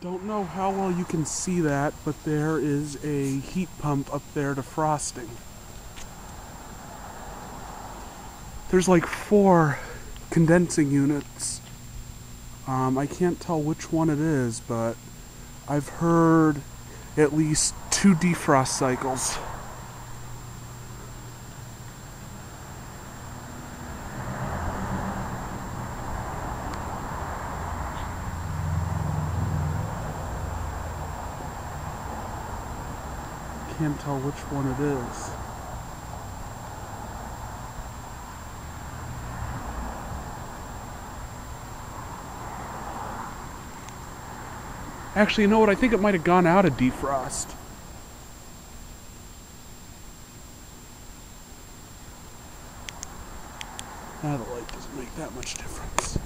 Don't know how well you can see that, but there is a heat pump up there defrosting. There's like four condensing units. Um, I can't tell which one it is, but I've heard at least two defrost cycles. Can't tell which one it is. Actually, you know what? I think it might have gone out of defrost. Now the light doesn't make that much difference.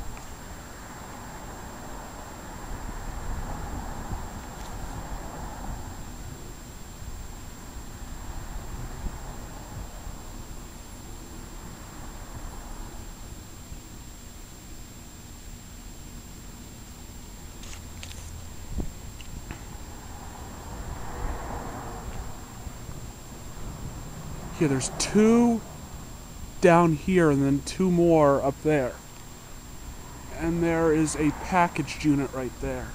Yeah, there's two down here and then two more up there. And there is a packaged unit right there.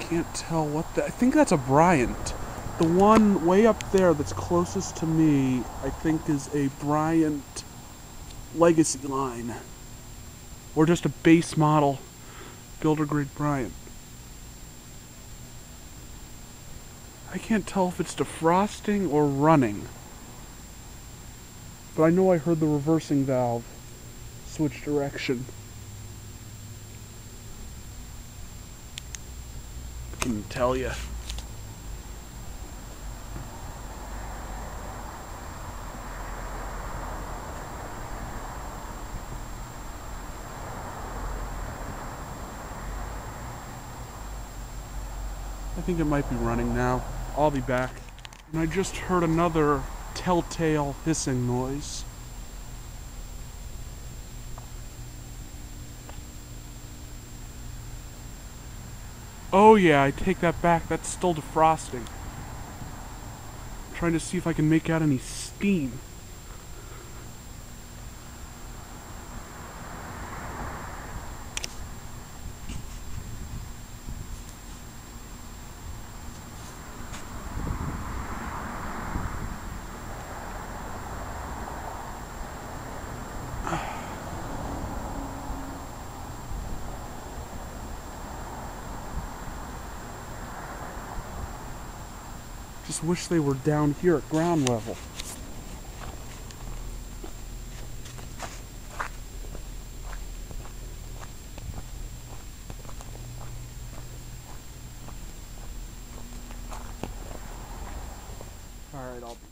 Can't tell what the. I think that's a Bryant. The one way up there that's closest to me, I think, is a Bryant Legacy line. Or just a base model builder grade Bryant. I can't tell if it's defrosting or running. But I know I heard the reversing valve switch direction. Can tell you. I think it might be running now. I'll be back. And I just heard another telltale hissing noise. Oh yeah, I take that back. That's still defrosting. I'm trying to see if I can make out any steam. just wish they were down here at ground level. All right, I'll be.